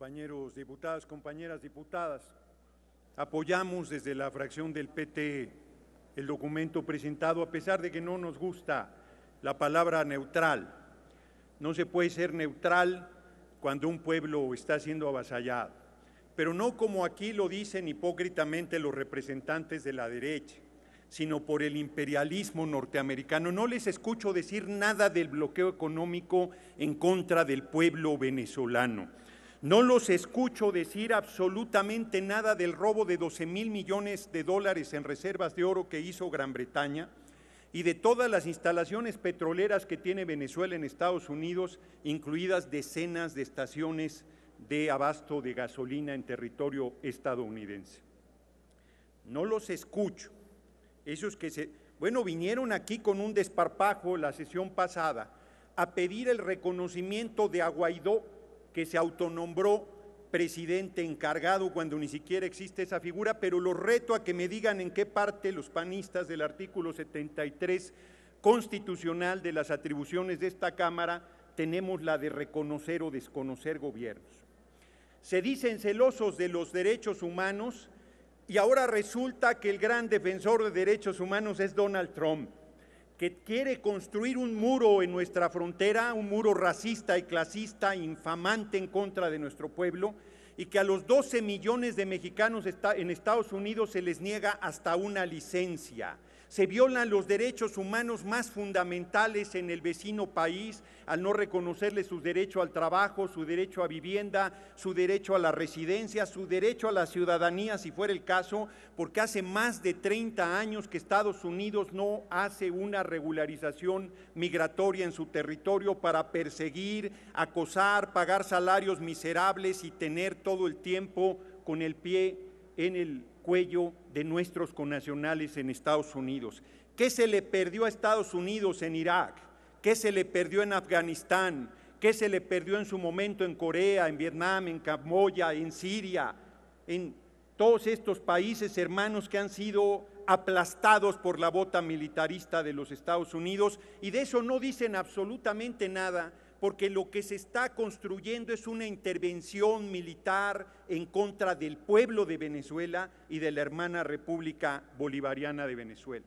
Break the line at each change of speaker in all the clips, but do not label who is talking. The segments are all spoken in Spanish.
compañeros diputados, compañeras diputadas. Apoyamos desde la fracción del PT el documento presentado, a pesar de que no nos gusta la palabra neutral. No se puede ser neutral cuando un pueblo está siendo avasallado, pero no como aquí lo dicen hipócritamente los representantes de la derecha, sino por el imperialismo norteamericano. No les escucho decir nada del bloqueo económico en contra del pueblo venezolano. No los escucho decir absolutamente nada del robo de 12 mil millones de dólares en reservas de oro que hizo Gran Bretaña y de todas las instalaciones petroleras que tiene Venezuela en Estados Unidos, incluidas decenas de estaciones de abasto de gasolina en territorio estadounidense. No los escucho. Esos que se, bueno, vinieron aquí con un desparpajo la sesión pasada a pedir el reconocimiento de Aguaidó que se autonombró presidente encargado cuando ni siquiera existe esa figura, pero los reto a que me digan en qué parte los panistas del artículo 73 constitucional de las atribuciones de esta Cámara tenemos la de reconocer o desconocer gobiernos. Se dicen celosos de los derechos humanos y ahora resulta que el gran defensor de derechos humanos es Donald Trump que quiere construir un muro en nuestra frontera, un muro racista y clasista, infamante en contra de nuestro pueblo, y que a los 12 millones de mexicanos en Estados Unidos se les niega hasta una licencia se violan los derechos humanos más fundamentales en el vecino país al no reconocerle su derecho al trabajo, su derecho a vivienda, su derecho a la residencia, su derecho a la ciudadanía, si fuera el caso, porque hace más de 30 años que Estados Unidos no hace una regularización migratoria en su territorio para perseguir, acosar, pagar salarios miserables y tener todo el tiempo con el pie en el cuello de nuestros connacionales en Estados Unidos. ¿Qué se le perdió a Estados Unidos en Irak? ¿Qué se le perdió en Afganistán? ¿Qué se le perdió en su momento en Corea, en Vietnam, en Camboya, en Siria, en todos estos países hermanos que han sido aplastados por la bota militarista de los Estados Unidos? Y de eso no dicen absolutamente nada porque lo que se está construyendo es una intervención militar en contra del pueblo de Venezuela y de la hermana República Bolivariana de Venezuela.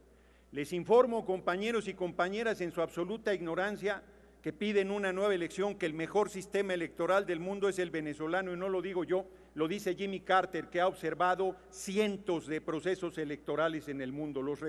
Les informo, compañeros y compañeras, en su absoluta ignorancia, que piden una nueva elección, que el mejor sistema electoral del mundo es el venezolano, y no lo digo yo, lo dice Jimmy Carter, que ha observado cientos de procesos electorales en el mundo. Los,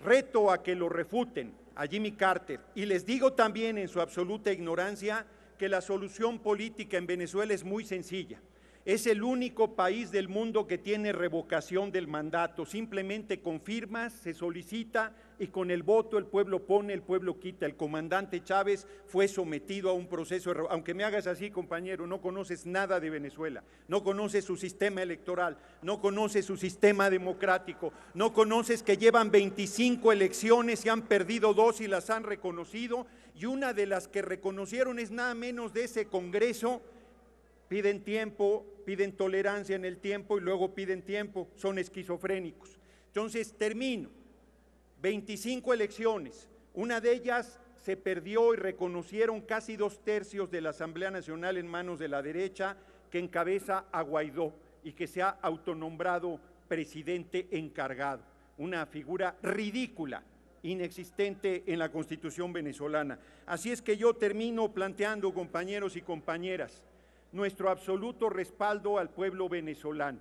reto a que lo refuten a Jimmy Carter y les digo también en su absoluta ignorancia que la solución política en Venezuela es muy sencilla. Es el único país del mundo que tiene revocación del mandato. Simplemente confirma, se solicita y con el voto el pueblo pone, el pueblo quita. El comandante Chávez fue sometido a un proceso, aunque me hagas así, compañero, no conoces nada de Venezuela, no conoces su sistema electoral, no conoces su sistema democrático, no conoces que llevan 25 elecciones y han perdido dos y las han reconocido, y una de las que reconocieron es nada menos de ese Congreso piden tiempo, piden tolerancia en el tiempo y luego piden tiempo, son esquizofrénicos. Entonces, termino. 25 elecciones, una de ellas se perdió y reconocieron casi dos tercios de la Asamblea Nacional en manos de la derecha que encabeza a Guaidó y que se ha autonombrado presidente encargado, una figura ridícula, inexistente en la constitución venezolana. Así es que yo termino planteando, compañeros y compañeras, nuestro absoluto respaldo al pueblo venezolano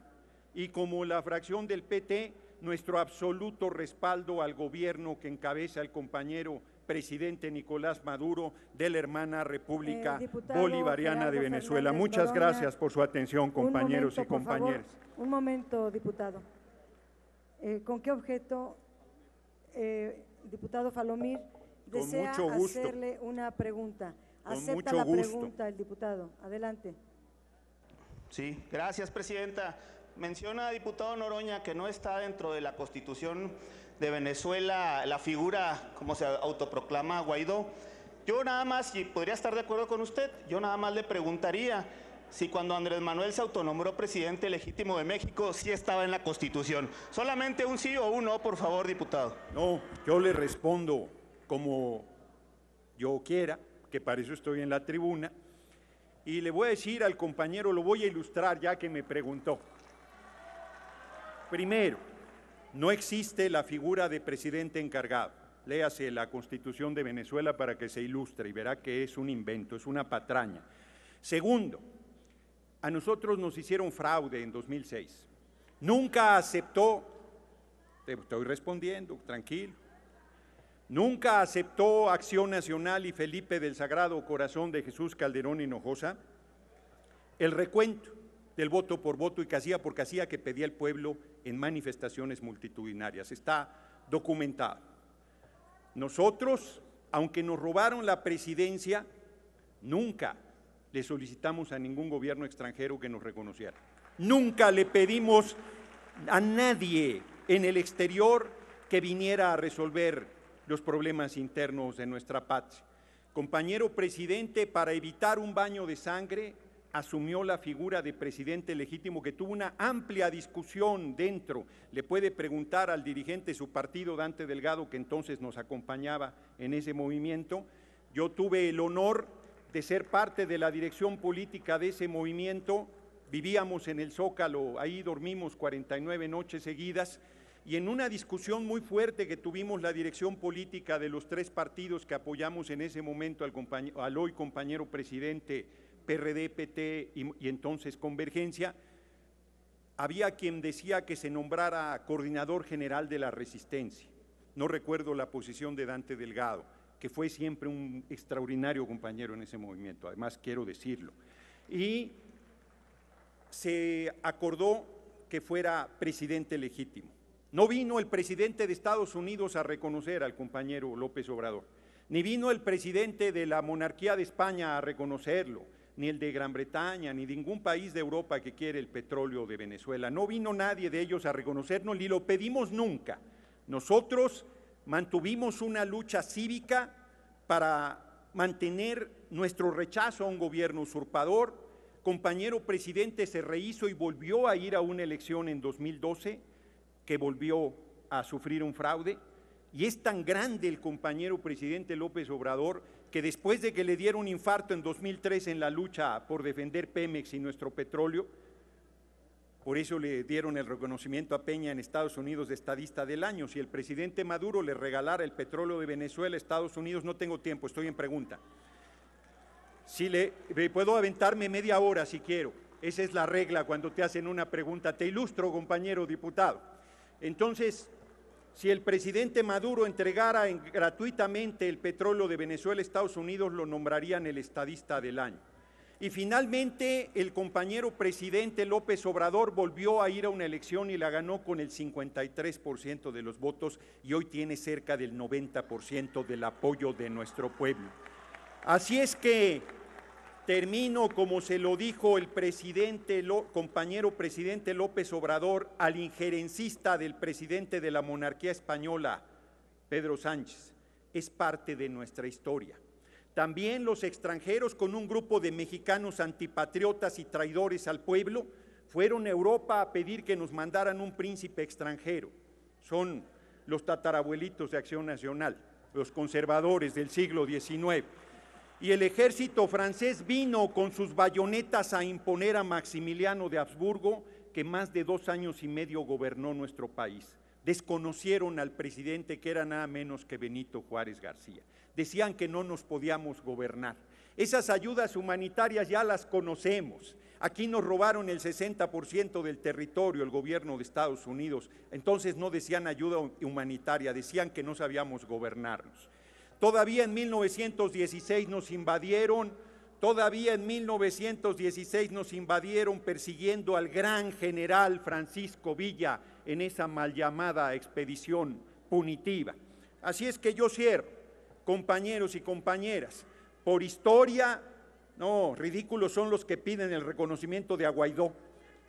y como la fracción del PT, nuestro absoluto respaldo al gobierno que encabeza el compañero presidente Nicolás Maduro de la hermana República eh, Bolivariana de Venezuela. Muchas gracias por su atención, compañeros y compañeras.
Un momento, diputado. Eh, ¿Con qué objeto, eh, diputado Falomir, desea hacerle una pregunta? Acepta la pregunta el diputado. Adelante.
Sí, gracias, presidenta. Menciona, diputado Noroña, que no está dentro de la Constitución de Venezuela la figura, como se autoproclama Guaidó. Yo nada más, y podría estar de acuerdo con usted, yo nada más le preguntaría si cuando Andrés Manuel se autonombró presidente legítimo de México, sí estaba en la Constitución. Solamente un sí o un no, por favor, diputado.
No, yo le respondo como yo quiera que para eso estoy en la tribuna, y le voy a decir al compañero, lo voy a ilustrar ya que me preguntó. Primero, no existe la figura de presidente encargado. Léase la Constitución de Venezuela para que se ilustre y verá que es un invento, es una patraña. Segundo, a nosotros nos hicieron fraude en 2006. Nunca aceptó, te estoy respondiendo, tranquilo, nunca aceptó Acción Nacional y Felipe del Sagrado Corazón de Jesús Calderón Hinojosa el recuento del voto por voto y casilla por casilla que pedía el pueblo en manifestaciones multitudinarias. Está documentado. Nosotros, aunque nos robaron la presidencia, nunca le solicitamos a ningún gobierno extranjero que nos reconociera. Nunca le pedimos a nadie en el exterior que viniera a resolver los problemas internos de nuestra patria. Compañero presidente, para evitar un baño de sangre, asumió la figura de presidente legítimo que tuvo una amplia discusión dentro. Le puede preguntar al dirigente de su partido, Dante Delgado, que entonces nos acompañaba en ese movimiento. Yo tuve el honor de ser parte de la dirección política de ese movimiento. Vivíamos en el Zócalo, ahí dormimos 49 noches seguidas y en una discusión muy fuerte que tuvimos la dirección política de los tres partidos que apoyamos en ese momento al, hoy compañero presidente PRD, PT y, entonces Convergencia, había quien decía que se nombrara coordinador general de la resistencia. No recuerdo la posición de Dante Delgado, que fue siempre un extraordinario compañero en ese movimiento, además quiero decirlo. Y se acordó que fuera presidente legítimo. No vino el presidente de Estados Unidos a reconocer al compañero López Obrador, ni vino el presidente de la monarquía de España a reconocerlo, ni el de Gran Bretaña, ni ningún país de Europa que quiere el petróleo de Venezuela. No vino nadie de ellos a reconocernos, ni lo pedimos nunca. Nosotros mantuvimos una lucha cívica para mantener nuestro rechazo a un gobierno usurpador. Compañero presidente se rehizo y volvió a ir a una elección en 2012 que volvió a sufrir un fraude. Y es tan grande el compañero presidente López Obrador que después de que le dieron un infarto en 2003 en la lucha por defender Pemex y nuestro petróleo, por eso le dieron el reconocimiento a Peña en Estados Unidos de estadista del año. Si el presidente Maduro le regalara el petróleo de Venezuela a Estados Unidos, no tengo tiempo, estoy en pregunta. Si le puedo aventarme media hora si quiero. Esa es la regla cuando te hacen una pregunta. Te ilustro, compañero diputado. Entonces, si el presidente Maduro entregara gratuitamente el petróleo de Venezuela a Estados Unidos, lo nombrarían el estadista del año. Y finalmente el compañero presidente López Obrador volvió a ir a una elección y la ganó con el 53% de los votos y hoy tiene cerca del 90% del apoyo de nuestro pueblo. Así es que Termino como se lo dijo el presidente, compañero presidente López Obrador al injerencista del presidente de la monarquía española, Pedro Sánchez. Es parte de nuestra historia. También los extranjeros con un grupo de mexicanos antipatriotas y traidores al pueblo fueron a Europa a pedir que nos mandaran un príncipe extranjero. Son los tatarabuelitos de Acción Nacional, los conservadores del siglo XIX y el ejército francés vino con sus bayonetas a imponer a Maximiliano de Habsburgo, que más de dos años y medio gobernó nuestro país. Desconocieron al presidente que era nada menos que Benito Juárez García. Decían que no nos podíamos gobernar. Esas ayudas humanitarias ya las conocemos. Aquí nos robaron el 60% del territorio el gobierno de Estados Unidos. Entonces no decían ayuda humanitaria, decían que no sabíamos gobernarnos. Todavía en 1916 nos invadieron, todavía en 1916 nos invadieron persiguiendo al gran general Francisco Villa en esa mal llamada expedición punitiva. Así es que yo cierro, compañeros y compañeras, por historia, no, ridículos son los que piden el reconocimiento de Aguaidó.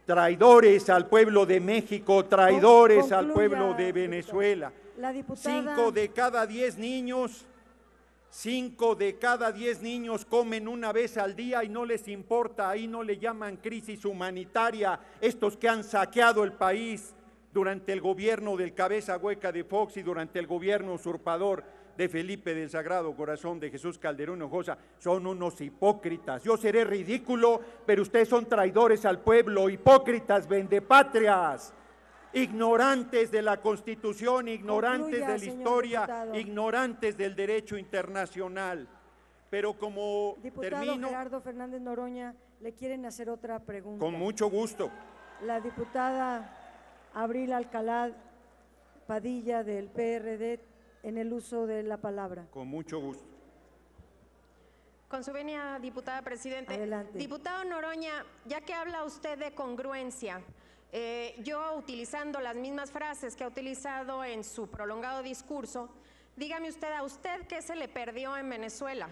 Traidores al pueblo de México, traidores al pueblo de Venezuela. Cinco de cada diez niños Cinco de cada diez niños comen una vez al día y no les importa, ahí no le llaman crisis humanitaria estos que han saqueado el país durante el gobierno del cabeza hueca de Fox y durante el gobierno usurpador de Felipe del Sagrado Corazón, de Jesús Calderón Ojosa, son unos hipócritas. Yo seré ridículo, pero ustedes son traidores al pueblo, hipócritas, vendepatrias, ignorantes de la Constitución, ignorantes de la historia, ignorantes del derecho internacional. Pero como
diputado
termino...
Gerardo Fernández Noroña, le quieren hacer otra pregunta.
Con mucho gusto.
La diputada Abril Alcalá Padilla del PRD en el uso de la palabra.
Con mucho gusto.
Con su venia, diputada presidente.
Adelante.
Diputado Noroña, ya que habla usted de congruencia, eh, yo utilizando las mismas frases que ha utilizado en su prolongado discurso, dígame usted a usted qué se le perdió en Venezuela.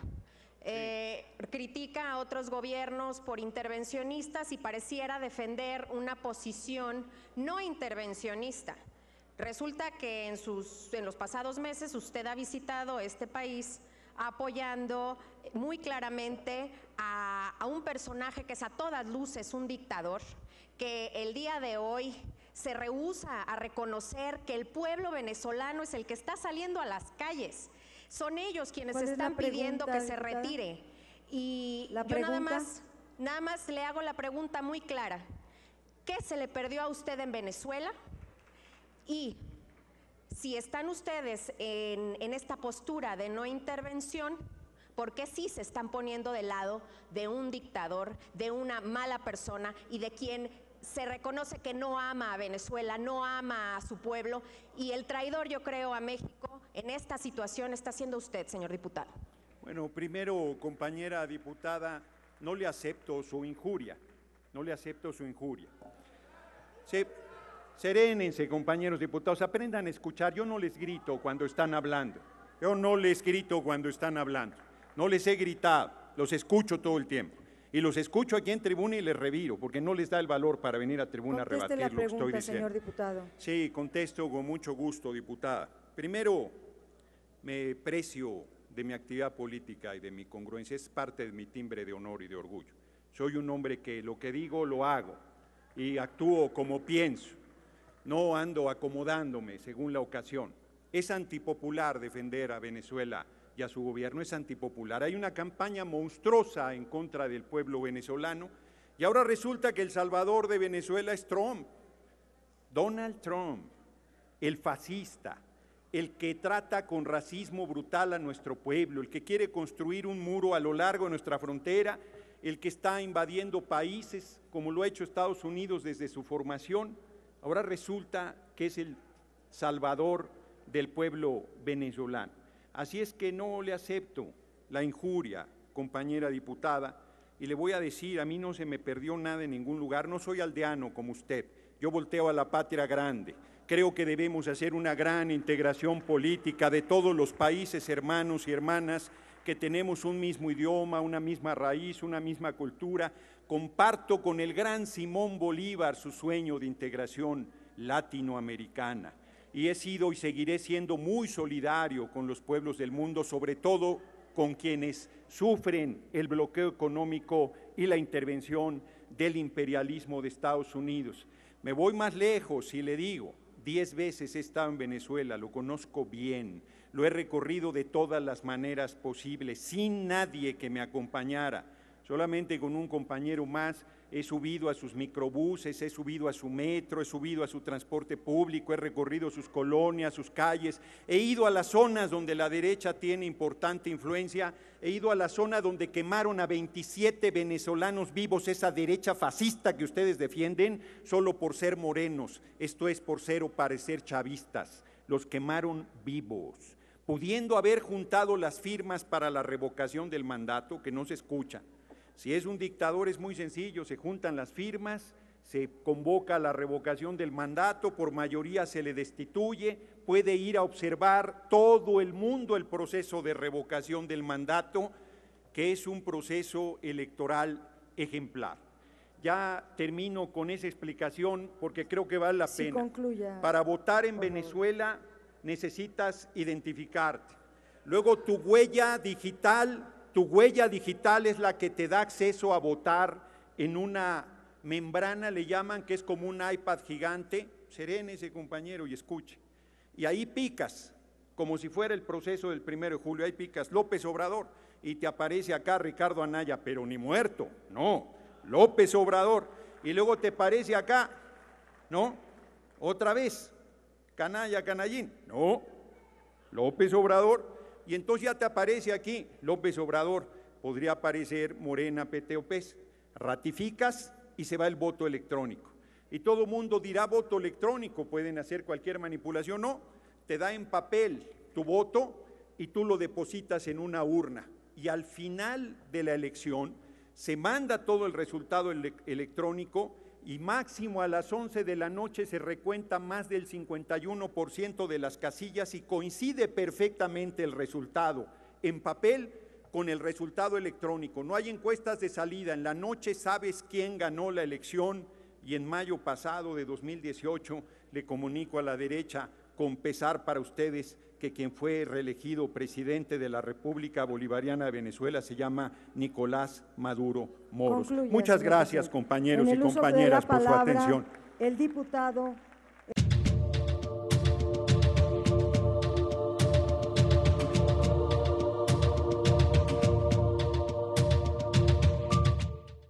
Eh, critica a otros gobiernos por intervencionistas y pareciera defender una posición no intervencionista. Resulta que en, sus, en los pasados meses usted ha visitado este país apoyando muy claramente a, a, un personaje que es a todas luces un dictador, que el día de hoy se rehúsa a reconocer que el pueblo venezolano es el que está saliendo a las calles. Son ellos quienes están pidiendo que se retire. Y
¿La
yo nada más, nada más le hago la pregunta muy clara. ¿Qué se le perdió a usted en Venezuela? Y si están ustedes en, esta postura de no intervención, ¿por qué sí se están poniendo de lado de un dictador, de una mala persona y de quien se reconoce que no ama a Venezuela, no ama a su pueblo y el traidor, yo creo, a México en esta situación está siendo usted, señor diputado.
Bueno, primero, compañera diputada, no le acepto su injuria, no le acepto su injuria. Serénense, compañeros diputados, aprendan a escuchar. Yo no les grito cuando están hablando. Yo no les grito cuando están hablando. No les he gritado, los escucho todo el tiempo. Y los escucho aquí en tribuna y les reviro, porque no les da el valor para venir a tribuna a rebatir
la
lo que estoy diciendo.
señor diputado.
Sí, contesto con mucho gusto, diputada. Primero, me precio de mi actividad política y de mi congruencia. Es parte de mi timbre de honor y de orgullo. Soy un hombre que lo que digo lo hago y actúo como pienso no ando acomodándome según la ocasión. Es antipopular defender a Venezuela y a su gobierno, es antipopular. Hay una campaña monstruosa en contra del pueblo venezolano y ahora resulta que el salvador de Venezuela es Trump, Donald Trump, el fascista, el que trata con racismo brutal a nuestro pueblo, el que quiere construir un muro a lo largo de nuestra frontera, el que está invadiendo países como lo ha hecho Estados Unidos desde su formación Ahora resulta que es el salvador del pueblo venezolano. Así es que no le acepto la injuria, compañera diputada, y le voy a decir, a mí no se me perdió nada en ningún lugar, no soy aldeano como usted, yo volteo a la patria grande. Creo que debemos hacer una gran integración política de todos los países hermanos y hermanas que tenemos un mismo idioma, una misma raíz, una misma cultura, comparto con el gran Simón Bolívar su sueño de integración latinoamericana y he sido y seguiré siendo muy solidario con los pueblos del mundo, sobre todo con quienes sufren el bloqueo económico y la intervención del imperialismo de Estados Unidos. Me voy más lejos y le digo, diez veces he estado en Venezuela, lo conozco bien, lo he recorrido de todas las maneras posibles, sin nadie que me acompañara solamente con un compañero más he subido a sus microbuses, he subido a su metro, he subido a su transporte público, he recorrido sus colonias, sus calles, he ido a las zonas donde la derecha tiene importante influencia, he ido a la zona donde quemaron a 27 venezolanos vivos, esa derecha fascista que ustedes defienden, solo por ser morenos, esto es por ser o parecer chavistas, los quemaron vivos, pudiendo haber juntado las firmas para la revocación del mandato, que no se escucha si es un dictador es muy sencillo, se juntan las firmas, se convoca la revocación del mandato, por mayoría se le destituye, puede ir a observar todo el mundo el proceso de revocación del mandato, que es un proceso electoral ejemplar. Ya termino con esa explicación porque creo que vale la pena. Para votar en Venezuela necesitas identificarte. Luego tu huella digital tu huella digital es la que te da acceso a votar en una membrana, le llaman, que es como un iPad gigante. ese compañero, y escuche. Y ahí picas. como si fuera el proceso del primero de julio. Ahí picas López Obrador y te aparece acá Ricardo Anaya, pero ni muerto, no, López Obrador. Y luego te aparece acá, ¿no? Otra vez, canalla, canallín, no, López Obrador. Y entonces ya te aparece aquí López Obrador, podría aparecer Morena, PT o. Ratificas y se va el voto electrónico. Y todo mundo dirá voto electrónico, pueden hacer cualquier manipulación. No, te da en papel tu voto y tú lo depositas en una urna. Y al final de la elección se manda todo el resultado electrónico y máximo a las 11 de la noche se recuenta más del 51% de las casillas y coincide perfectamente el resultado en papel con el resultado electrónico. No hay encuestas de salida. En la noche sabes quién ganó la elección y en mayo pasado de 2018 le comunico a la derecha con pesar para ustedes que quien fue reelegido presidente de la República Bolivariana de Venezuela se llama Nicolás Maduro Moros. Muchas gracias, compañeros y compañeras, por su atención.
El diputado